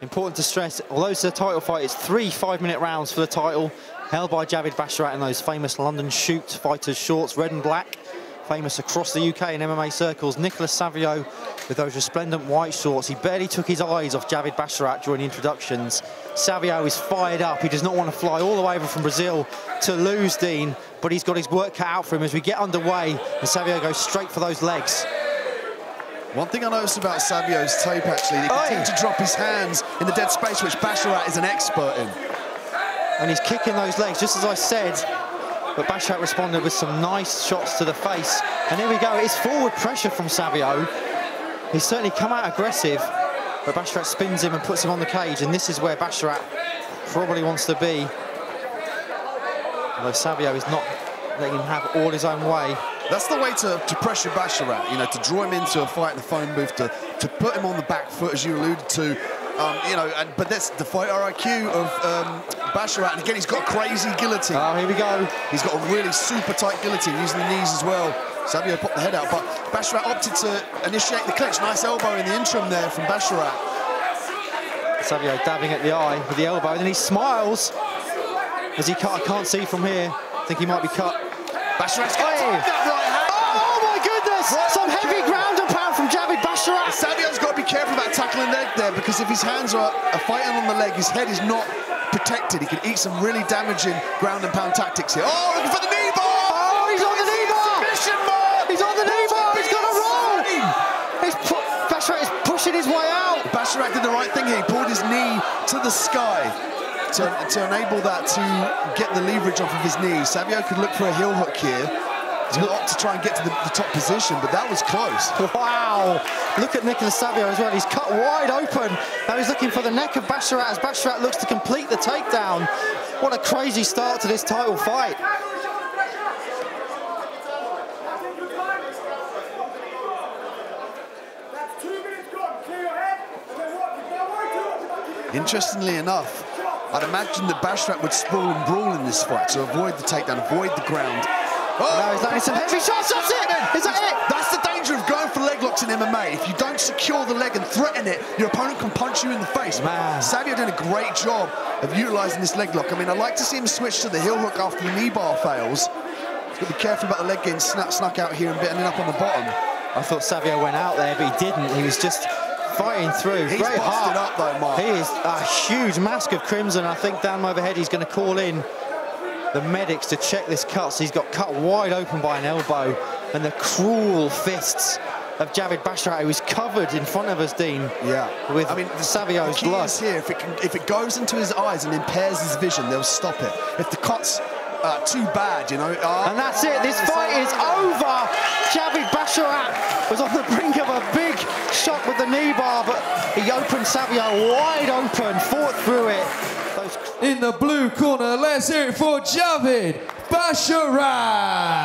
Important to stress, although it's a title fight, it's three five-minute rounds for the title, held by Javid Basharat in those famous London shoot fighters shorts, red and black, famous across the UK in MMA circles. Nicolas Savio with those resplendent white shorts. He barely took his eyes off Javid Basharat during the introductions. Savio is fired up. He does not want to fly all the way over from Brazil to lose Dean, but he's got his work cut out for him as we get underway and Savio goes straight for those legs. One thing I noticed about Savio's tape, actually, he continued to drop his hands in the dead space, which Basharat is an expert in. And he's kicking those legs, just as I said, but Basharat responded with some nice shots to the face. And here we go, it's forward pressure from Savio. He's certainly come out aggressive, but Basharat spins him and puts him on the cage, and this is where Basharat probably wants to be. Although Savio is not letting him have all his own way. That's the way to, to pressure Basharat, you know, to draw him into a fight in the phone booth, to, to put him on the back foot, as you alluded to. Um, you know, and, but that's the fighter IQ of um, Basharat. And again, he's got a crazy guillotine. Oh, here we go. He's got a really super tight guillotine, using the knees as well. Savio popped the head out, but Basharat opted to initiate the clinch. Nice elbow in the interim there from Basharat. Savio dabbing at the eye with the elbow, and then he smiles as he cut. I can't see from here. I think he might be cut. Basharat's got that right hand. Oh, oh my goodness! Right Some heavy ground and pound from Javid Basharat. Savio's got to be careful about tackling leg there because if his hands are, are fighting on the leg, his head is not protected. He could eat some really damaging ground and pound tactics here. Oh, looking for the knee bar! Oh, he's on the knee bar! Submission bar! He's on the knee bar! He's got a roll! He's pu Basharat is pushing his way out. Basharat did the right thing here. He pulled his knee to the sky to, to enable that to get the leverage off of his knee. Savio could look for a heel hook here to opt to try and get to the, the, top position, but that was close. Wow! Look at Nicolas Savio as well. He's cut wide open. Now he's looking for the neck of Basharat as Basharat looks to complete the takedown. What a crazy start to this title fight. Interestingly enough, I'd imagine the Basharat would sprawl and brawl in this fight so avoid the takedown, avoid the ground. Oh, no, he's landing some heavy shots. That's it. Is that it? That's the danger of going for leg locks in MMA. If you don't secure the leg and threaten it, your opponent can punch you in the face. Man. Savio did a great job of utilising this leg lock. I mean, I'd like to see him switch to the heel hook after the knee bar fails. He's got to be careful about the leg getting snuck, snuck out here and ending up on the bottom. I thought Savio went out there, but he didn't. He was just fighting through. He's Great busted up though, Mark. He is a huge mask of crimson. I think down overhead he's going to call in the medics to check this cut. So he's got cut wide open by an elbow and the cruel fists of Javid Basharat, who is covered in front of us, Dean. Yeah. With I mean, the, Savio's the blood. here, if it, can, if it goes into his eyes and impairs his vision, they'll stop it. If the cut's uh, too bad, you know. Uh, and that's it. This fight is over. Javid Basharat was on the brink of a big shot with the knee bar, but he opened Savio wide open, fought through it. In the blue corner, let's hear it for Javid Basharat.